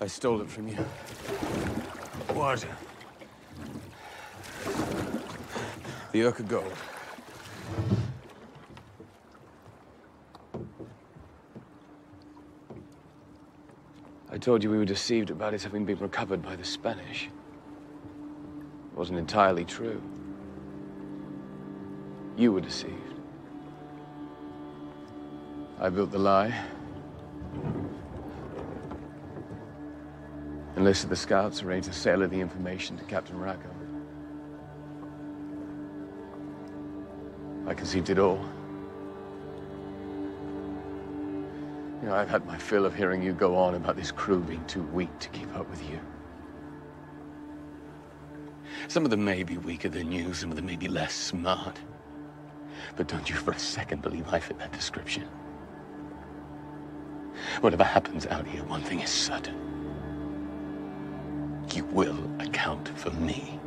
I stole it from you. What? The Urca gold. I told you we were deceived about it having been recovered by the Spanish. It wasn't entirely true. You were deceived. I built the lie. Enlisted the scouts, arranged the sale of the information to Captain Rackham. I conceived it all. You know, I've had my fill of hearing you go on about this crew being too weak to keep up with you. Some of them may be weaker than you, some of them may be less smart. But don't you for a second believe I fit that description. Whatever happens out here, one thing is certain. You will account for me.